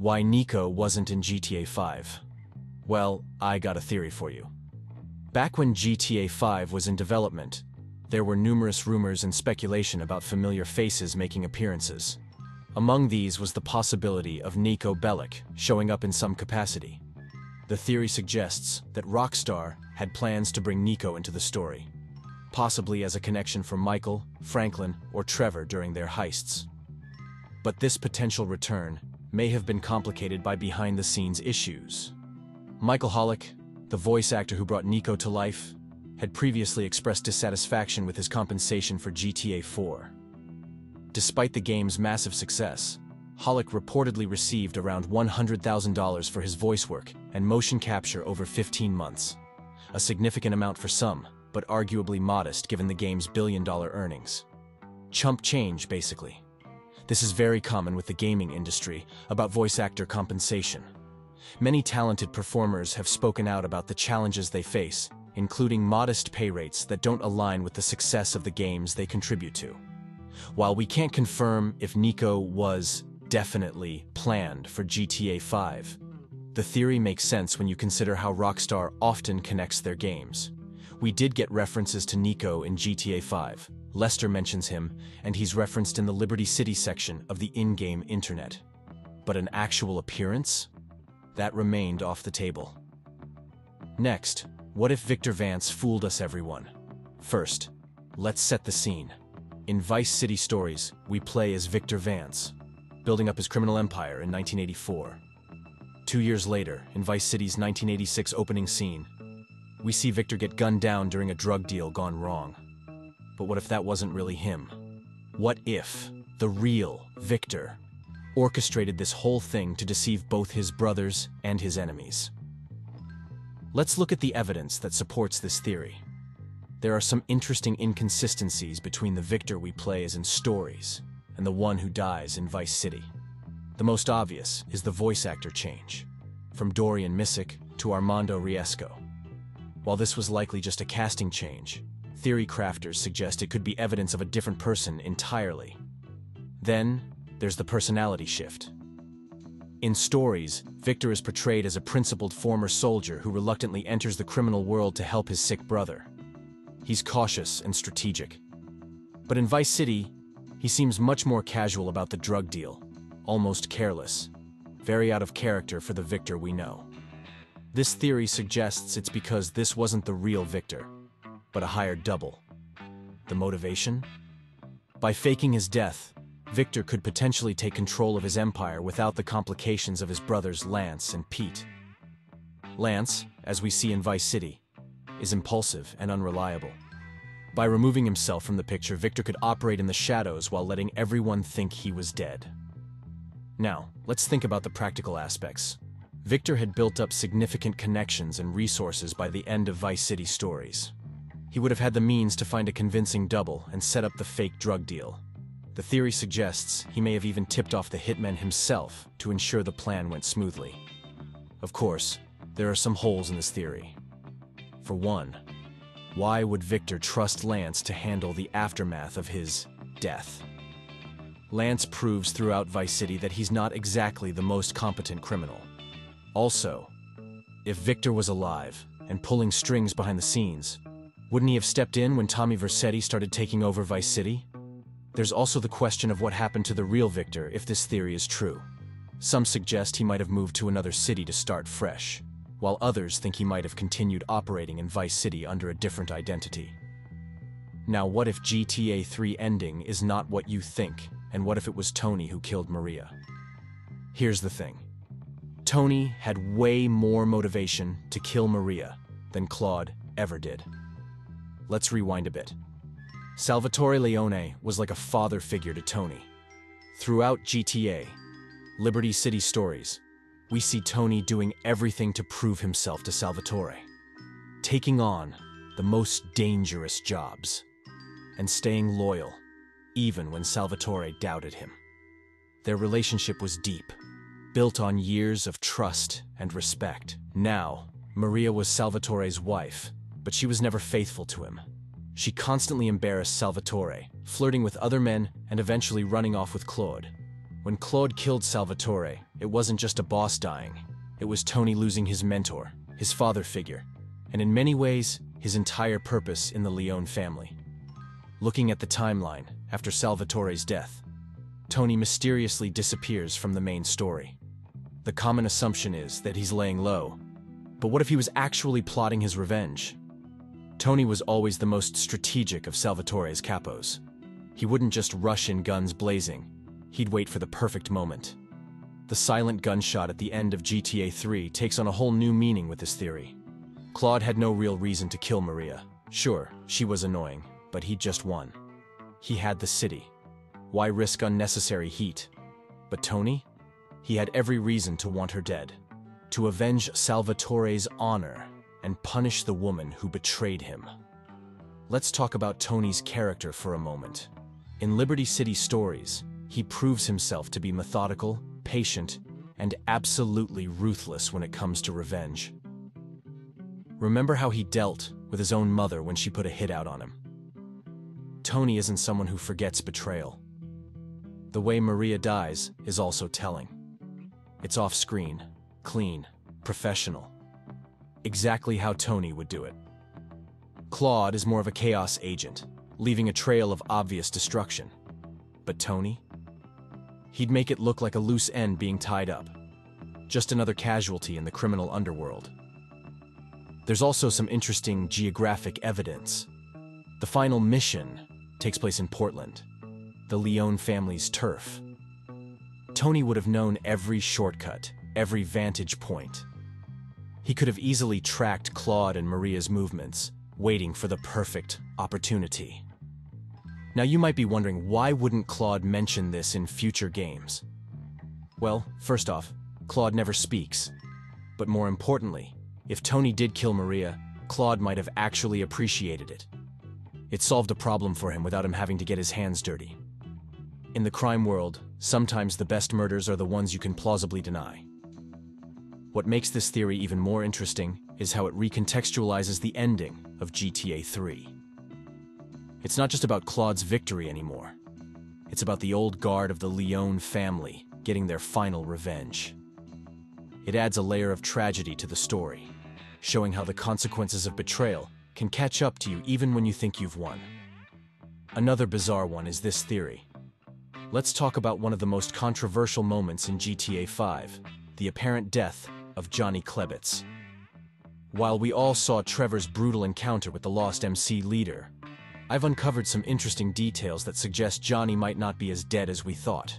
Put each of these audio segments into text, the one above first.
Why Niko wasn't in GTA 5? Well, I got a theory for you. Back when GTA 5 was in development, there were numerous rumors and speculation about familiar faces making appearances. Among these was the possibility of Niko Bellic showing up in some capacity. The theory suggests that Rockstar had plans to bring Niko into the story, possibly as a connection for Michael, Franklin, or Trevor during their heists. But this potential return may have been complicated by behind-the-scenes issues. Michael Hollick, the voice actor who brought Niko to life, had previously expressed dissatisfaction with his compensation for GTA 4. Despite the game's massive success, Hollick reportedly received around $100,000 for his voice work and motion capture over 15 months. A significant amount for some, but arguably modest given the game's billion-dollar earnings. Chump change, basically. This is very common with the gaming industry about voice actor compensation. Many talented performers have spoken out about the challenges they face, including modest pay rates that don't align with the success of the games they contribute to. While we can't confirm if Niko was definitely planned for GTA 5, the theory makes sense when you consider how Rockstar often connects their games. We did get references to Niko in GTA 5. Lester mentions him, and he's referenced in the Liberty City section of the in-game internet. But an actual appearance? That remained off the table. Next, what if Victor Vance fooled us everyone? First, let's set the scene. In Vice City Stories, we play as Victor Vance, building up his criminal empire in 1984. Two years later, in Vice City's 1986 opening scene, we see Victor get gunned down during a drug deal gone wrong. But what if that wasn't really him? What if the real Victor orchestrated this whole thing to deceive both his brothers and his enemies? Let's look at the evidence that supports this theory. There are some interesting inconsistencies between the Victor we play as in stories and the one who dies in Vice City. The most obvious is the voice actor change, from Dorian Missick to Armando Riesco. While this was likely just a casting change, theory crafters suggest it could be evidence of a different person entirely. Then, there's the personality shift. In stories, Victor is portrayed as a principled former soldier who reluctantly enters the criminal world to help his sick brother. He's cautious and strategic. But in Vice City, he seems much more casual about the drug deal, almost careless, very out of character for the Victor we know. This theory suggests it's because this wasn't the real Victor, but a hired double. The motivation? By faking his death, Victor could potentially take control of his empire without the complications of his brothers Lance and Pete. Lance, as we see in Vice City, is impulsive and unreliable. By removing himself from the picture, Victor could operate in the shadows while letting everyone think he was dead. Now, let's think about the practical aspects. Victor had built up significant connections and resources by the end of Vice City stories. He would have had the means to find a convincing double and set up the fake drug deal. The theory suggests he may have even tipped off the hitman himself to ensure the plan went smoothly. Of course, there are some holes in this theory. For one, why would Victor trust Lance to handle the aftermath of his death? Lance proves throughout Vice City that he's not exactly the most competent criminal. Also, if Victor was alive and pulling strings behind the scenes, wouldn't he have stepped in when Tommy Vercetti started taking over Vice City? There's also the question of what happened to the real Victor if this theory is true. Some suggest he might have moved to another city to start fresh, while others think he might have continued operating in Vice City under a different identity. Now what if GTA 3 ending is not what you think, and what if it was Tony who killed Maria? Here's the thing. Tony had way more motivation to kill Maria than Claude ever did. Let's rewind a bit. Salvatore Leone was like a father figure to Tony. Throughout GTA, Liberty City Stories, we see Tony doing everything to prove himself to Salvatore, taking on the most dangerous jobs, and staying loyal, even when Salvatore doubted him. Their relationship was deep, built on years of trust and respect. Now, Maria was Salvatore's wife, but she was never faithful to him. She constantly embarrassed Salvatore, flirting with other men and eventually running off with Claude. When Claude killed Salvatore, it wasn't just a boss dying, it was Tony losing his mentor, his father figure, and in many ways, his entire purpose in the Leone family. Looking at the timeline, after Salvatore's death, Tony mysteriously disappears from the main story. The common assumption is that he's laying low, but what if he was actually plotting his revenge? Tony was always the most strategic of Salvatore's capos. He wouldn't just rush in guns blazing, he'd wait for the perfect moment. The silent gunshot at the end of GTA 3 takes on a whole new meaning with this theory. Claude had no real reason to kill Maria. Sure, she was annoying, but he just won. He had the city. Why risk unnecessary heat? But Tony? He had every reason to want her dead. To avenge Salvatore's honor and punish the woman who betrayed him. Let's talk about Tony's character for a moment. In Liberty City Stories, he proves himself to be methodical, patient, and absolutely ruthless when it comes to revenge. Remember how he dealt with his own mother when she put a hit out on him. Tony isn't someone who forgets betrayal. The way Maria dies is also telling. It's off screen, clean, professional. Exactly how Tony would do it. Claude is more of a chaos agent, leaving a trail of obvious destruction. But Tony? He'd make it look like a loose end being tied up. Just another casualty in the criminal underworld. There's also some interesting geographic evidence. The final mission takes place in Portland, the Leone family's turf. Tony would have known every shortcut, every vantage point. He could have easily tracked Claude and Maria's movements, waiting for the perfect opportunity. Now you might be wondering why wouldn't Claude mention this in future games? Well, first off, Claude never speaks. But more importantly, if Tony did kill Maria, Claude might have actually appreciated it. It solved a problem for him without him having to get his hands dirty. In the crime world, sometimes the best murders are the ones you can plausibly deny. What makes this theory even more interesting is how it recontextualizes the ending of GTA 3. It's not just about Claude's victory anymore. It's about the old guard of the Leone family getting their final revenge. It adds a layer of tragedy to the story, showing how the consequences of betrayal can catch up to you even when you think you've won. Another bizarre one is this theory. Let's talk about one of the most controversial moments in GTA 5, the apparent death of Johnny Klebitz. While we all saw Trevor's brutal encounter with the Lost MC leader, I've uncovered some interesting details that suggest Johnny might not be as dead as we thought.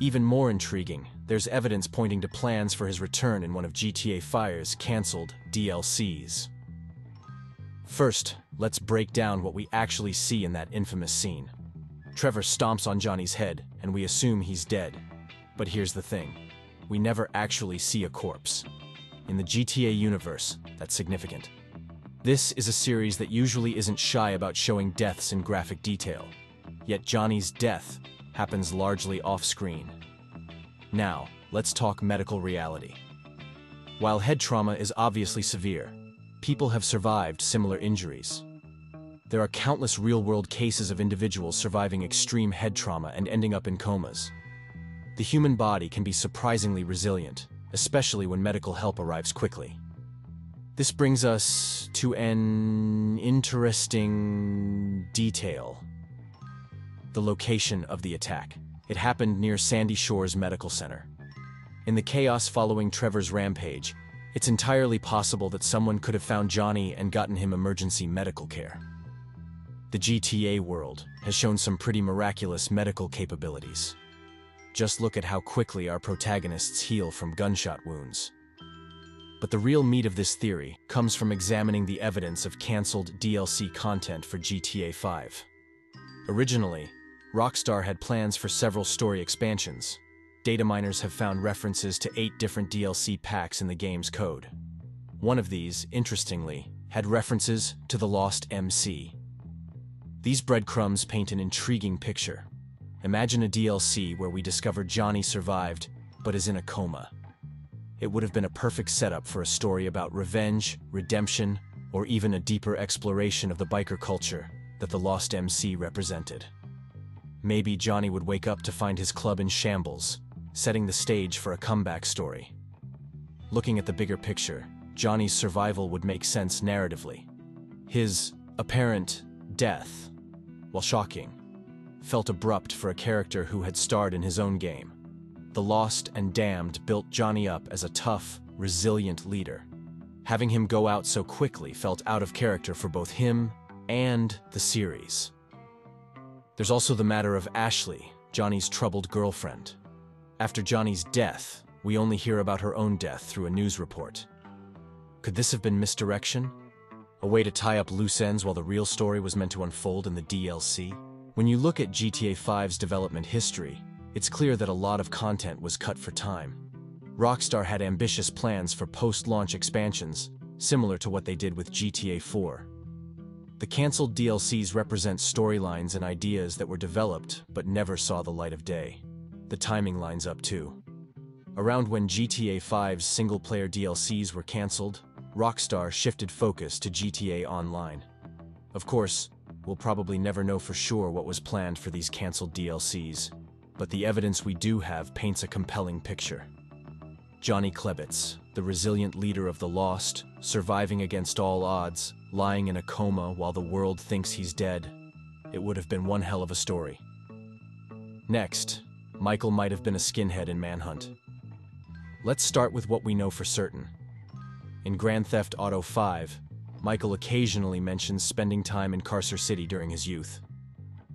Even more intriguing, there's evidence pointing to plans for his return in one of GTA 5's cancelled DLCs. First, let's break down what we actually see in that infamous scene. Trevor stomps on Johnny's head, and we assume he's dead. But here's the thing. We never actually see a corpse. In the GTA universe, that's significant. This is a series that usually isn't shy about showing deaths in graphic detail. Yet Johnny's death happens largely off-screen. Now, let's talk medical reality. While head trauma is obviously severe, people have survived similar injuries. There are countless real-world cases of individuals surviving extreme head trauma and ending up in comas. The human body can be surprisingly resilient, especially when medical help arrives quickly. This brings us to an interesting detail. The location of the attack. It happened near Sandy Shores Medical Center. In the chaos following Trevor's rampage, it's entirely possible that someone could have found Johnny and gotten him emergency medical care. The GTA world has shown some pretty miraculous medical capabilities. Just look at how quickly our protagonists heal from gunshot wounds. But the real meat of this theory comes from examining the evidence of cancelled DLC content for GTA 5. Originally, Rockstar had plans for several story expansions. Data miners have found references to eight different DLC packs in the game's code. One of these, interestingly, had references to the Lost MC. These breadcrumbs paint an intriguing picture. Imagine a DLC where we discover Johnny survived, but is in a coma. It would have been a perfect setup for a story about revenge, redemption, or even a deeper exploration of the biker culture that the Lost MC represented. Maybe Johnny would wake up to find his club in shambles, setting the stage for a comeback story. Looking at the bigger picture, Johnny's survival would make sense narratively. His apparent death, while shocking, felt abrupt for a character who had starred in his own game. The Lost and Damned built Johnny up as a tough, resilient leader. Having him go out so quickly felt out of character for both him and the series. There's also the matter of Ashley, Johnny's troubled girlfriend. After Johnny's death, we only hear about her own death through a news report. Could this have been misdirection? A way to tie up loose ends while the real story was meant to unfold in the DLC? When you look at GTA 5's development history, it's clear that a lot of content was cut for time. Rockstar had ambitious plans for post-launch expansions, similar to what they did with GTA 4. The cancelled DLCs represent storylines and ideas that were developed but never saw the light of day. The timing lines up too. Around when GTA 5's single-player DLCs were cancelled, Rockstar shifted focus to GTA Online. Of course, we'll probably never know for sure what was planned for these cancelled DLCs, but the evidence we do have paints a compelling picture. Johnny Klebitz, the resilient leader of the Lost, surviving against all odds, lying in a coma while the world thinks he's dead. It would have been one hell of a story. Next, Michael might have been a skinhead in Manhunt. Let's start with what we know for certain. In Grand Theft Auto 5, Michael occasionally mentions spending time in Carcer City during his youth.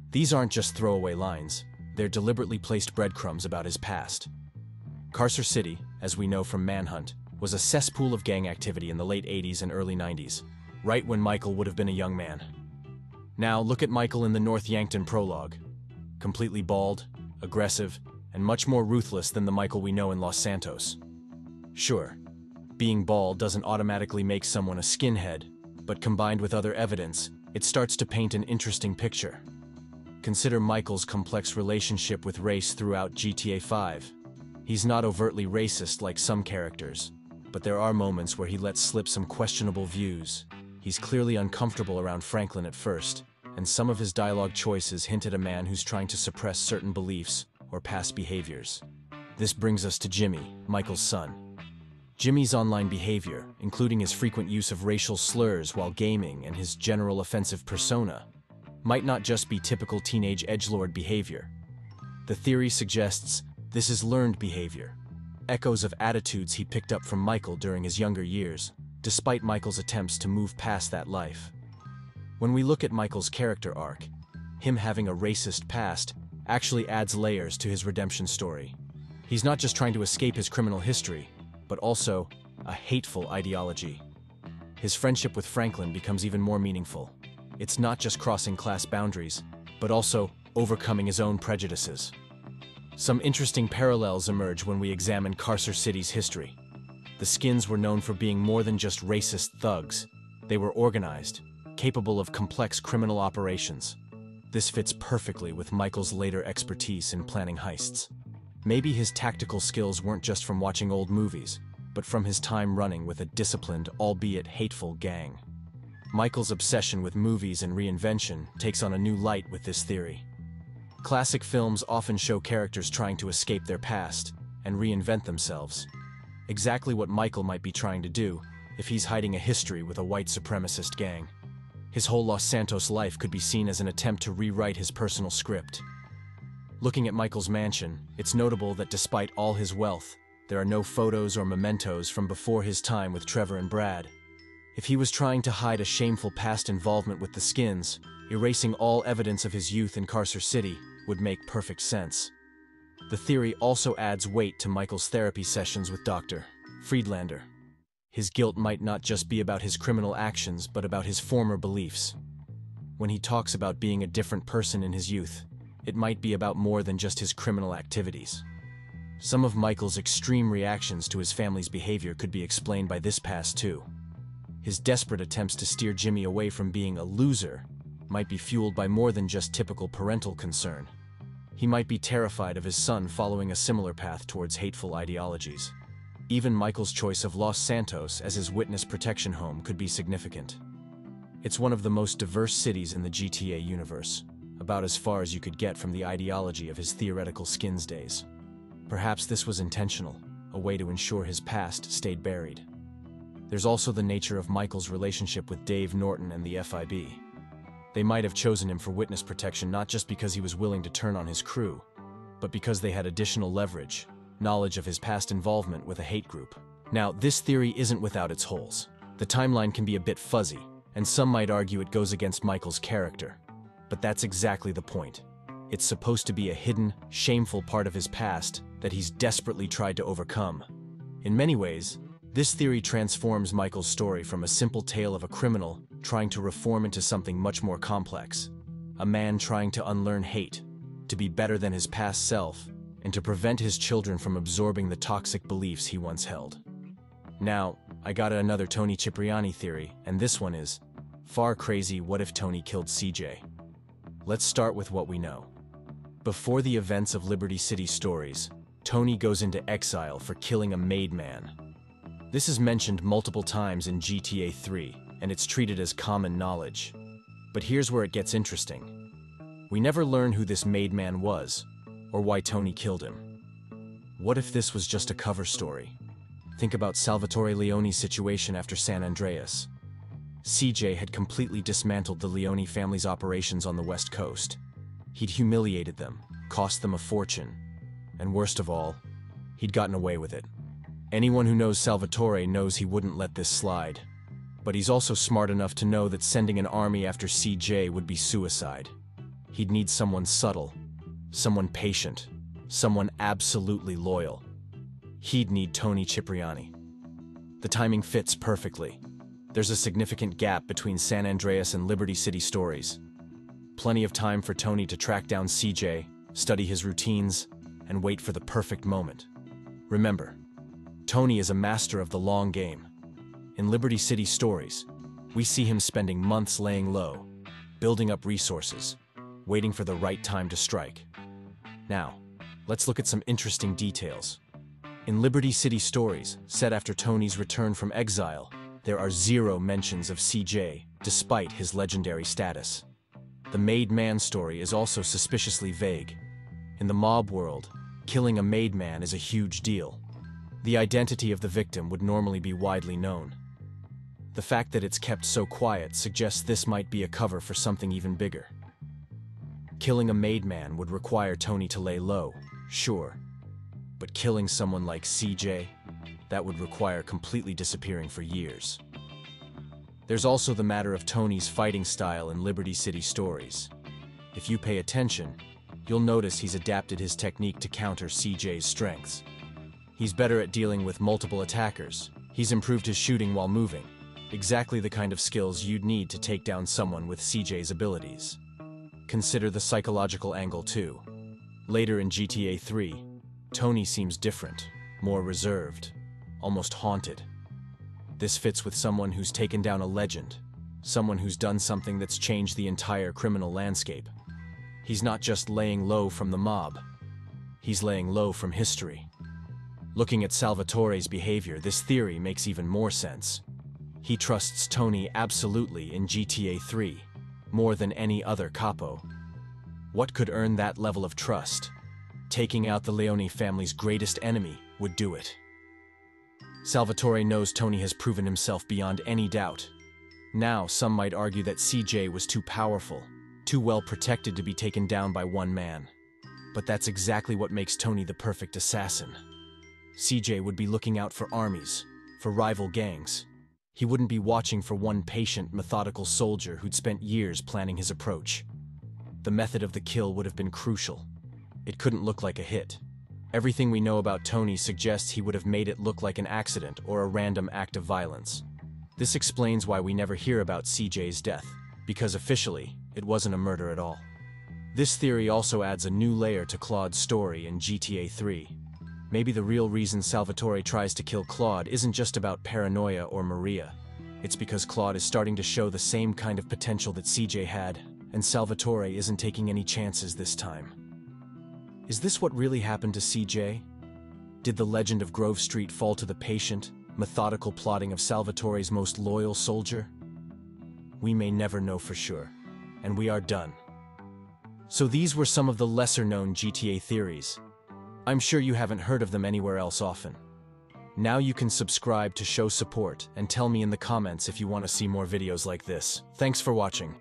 These aren't just throwaway lines, they're deliberately placed breadcrumbs about his past. Carcer City, as we know from Manhunt, was a cesspool of gang activity in the late 80s and early 90s, right when Michael would have been a young man. Now, look at Michael in the North Yankton prologue. Completely bald, aggressive, and much more ruthless than the Michael we know in Los Santos. Sure, being bald doesn't automatically make someone a skinhead, but combined with other evidence, it starts to paint an interesting picture. Consider Michael's complex relationship with race throughout GTA 5. He's not overtly racist like some characters, but there are moments where he lets slip some questionable views. He's clearly uncomfortable around Franklin at first, and some of his dialogue choices hint at a man who's trying to suppress certain beliefs or past behaviors. This brings us to Jimmy, Michael's son. Jimmy's online behavior, including his frequent use of racial slurs while gaming and his general offensive persona, might not just be typical teenage edgelord behavior. The theory suggests this is learned behavior, echoes of attitudes he picked up from Michael during his younger years, despite Michael's attempts to move past that life. When we look at Michael's character arc, him having a racist past actually adds layers to his redemption story. He's not just trying to escape his criminal history, but also a hateful ideology. His friendship with Franklin becomes even more meaningful. It's not just crossing class boundaries, but also overcoming his own prejudices. Some interesting parallels emerge when we examine Carcer City's history. The Skins were known for being more than just racist thugs. They were organized, capable of complex criminal operations. This fits perfectly with Michael's later expertise in planning heists. Maybe his tactical skills weren't just from watching old movies, but from his time running with a disciplined, albeit hateful, gang. Michael's obsession with movies and reinvention takes on a new light with this theory. Classic films often show characters trying to escape their past and reinvent themselves. Exactly what Michael might be trying to do if he's hiding a history with a white supremacist gang. His whole Los Santos life could be seen as an attempt to rewrite his personal script. Looking at Michael's mansion, it's notable that despite all his wealth, there are no photos or mementos from before his time with Trevor and Brad. If he was trying to hide a shameful past involvement with the Skins, erasing all evidence of his youth in Carcer City would make perfect sense. The theory also adds weight to Michael's therapy sessions with Dr. Friedlander. His guilt might not just be about his criminal actions, but about his former beliefs. When he talks about being a different person in his youth, it might be about more than just his criminal activities. Some of Michael's extreme reactions to his family's behavior could be explained by this past too. His desperate attempts to steer Jimmy away from being a loser might be fueled by more than just typical parental concern. He might be terrified of his son following a similar path towards hateful ideologies. Even Michael's choice of Los Santos as his witness protection home could be significant. It's one of the most diverse cities in the GTA universe, about as far as you could get from the ideology of his theoretical skins days. Perhaps this was intentional, a way to ensure his past stayed buried. There's also the nature of Michael's relationship with Dave Norton and the FIB. They might have chosen him for witness protection not just because he was willing to turn on his crew, but because they had additional leverage, knowledge of his past involvement with a hate group. Now, this theory isn't without its holes. The timeline can be a bit fuzzy, and some might argue it goes against Michael's character. But that's exactly the point. It's supposed to be a hidden, shameful part of his past that he's desperately tried to overcome. In many ways, this theory transforms Michael's story from a simple tale of a criminal trying to reform into something much more complex. A man trying to unlearn hate, to be better than his past self, and to prevent his children from absorbing the toxic beliefs he once held. Now, I got another Tony Cipriani theory, and this one is, far crazy what if Tony killed CJ? Let's start with what we know. Before the events of Liberty City stories, Tony goes into exile for killing a made man. This is mentioned multiple times in GTA 3, and it's treated as common knowledge. But here's where it gets interesting. We never learn who this made man was, or why Tony killed him. What if this was just a cover story? Think about Salvatore Leone's situation after San Andreas. CJ had completely dismantled the Leone family's operations on the West Coast. He'd humiliated them, cost them a fortune, and worst of all, he'd gotten away with it. Anyone who knows Salvatore knows he wouldn't let this slide. But he's also smart enough to know that sending an army after CJ would be suicide. He'd need someone subtle, someone patient, someone absolutely loyal. He'd need Tony Cipriani. The timing fits perfectly. There's a significant gap between San Andreas and Liberty City stories. Plenty of time for Tony to track down CJ, study his routines, and wait for the perfect moment. Remember, Tony is a master of the long game. In Liberty City stories, we see him spending months laying low, building up resources, waiting for the right time to strike. Now, let's look at some interesting details. In Liberty City stories, set after Tony's return from exile, there are zero mentions of CJ, despite his legendary status. The Made Man story is also suspiciously vague. In the mob world, killing a made man is a huge deal. The identity of the victim would normally be widely known. The fact that it's kept so quiet suggests this might be a cover for something even bigger. Killing a made man would require Tony to lay low, sure. But killing someone like CJ, that would require completely disappearing for years. There's also the matter of Tony's fighting style in Liberty City stories. If you pay attention, you'll notice he's adapted his technique to counter CJ's strengths. He's better at dealing with multiple attackers. He's improved his shooting while moving. Exactly the kind of skills you'd need to take down someone with CJ's abilities. Consider the psychological angle too. Later in GTA 3, Tony seems different, more reserved, almost haunted. This fits with someone who's taken down a legend, someone who's done something that's changed the entire criminal landscape. He's not just laying low from the mob, he's laying low from history. Looking at Salvatore's behavior, this theory makes even more sense. He trusts Tony absolutely in GTA 3 more than any other capo. What could earn that level of trust? Taking out the Leone family's greatest enemy would do it. Salvatore knows Tony has proven himself beyond any doubt. Now, some might argue that CJ was too powerful, too well protected to be taken down by one man. But that's exactly what makes Tony the perfect assassin. CJ would be looking out for armies, for rival gangs, he wouldn't be watching for one patient, methodical soldier who'd spent years planning his approach. The method of the kill would have been crucial. It couldn't look like a hit. Everything we know about Tony suggests he would have made it look like an accident or a random act of violence. This explains why we never hear about CJ's death, because officially, it wasn't a murder at all. This theory also adds a new layer to Claude's story in GTA 3, Maybe the real reason Salvatore tries to kill Claude isn't just about paranoia or Maria. It's because Claude is starting to show the same kind of potential that CJ had, and Salvatore isn't taking any chances this time. Is this what really happened to CJ? Did the legend of Grove Street fall to the patient, methodical plotting of Salvatore's most loyal soldier? We may never know for sure, and we are done. So these were some of the lesser-known GTA theories, I'm sure you haven't heard of them anywhere else often. Now you can subscribe to show support and tell me in the comments if you want to see more videos like this. Thanks for watching.